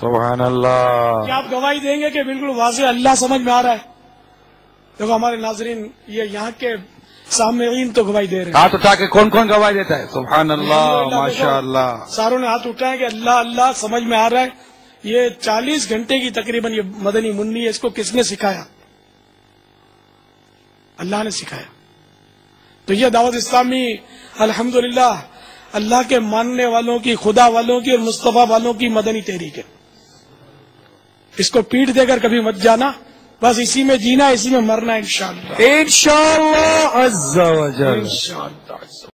سبحان اللہ۔ کیا آپ گواہی دیں گے کہ بالکل واضح اللہ سمجھ میں آ رہا ہے۔ دیکھو ہمارے ناظرین یہ یہاں کے سامعین تو گواہی دے رہے ہیں۔ ہاتھ اٹھا کے کون کون گواہی دیتا ہے؟ سبحان اللہ ماشاء اللہ ساروں نے ہاتھ اٹھائے کہ اللہ اللہ سمجھ میں آ رہا ہے۔ یہ چالیس گھنٹے کی تقریباً یہ مدنی منی ہے اس کو کس نے سکھایا؟ اللہ نے سکھایا۔ تو یہ دعوت اسلامی الحمدللہ اللہ کے ماننے والوں کی خدا والوں کی اور مصطفیٰ والوں کی مدنی تحریک ہے۔ اس کو پیٹ دے کر کبھی مت جانا۔ بس اسی میں جینا اسی میں مرنا انشاءاللہ۔ انشاءاللہ عز و جل۔ انشاءاللہ۔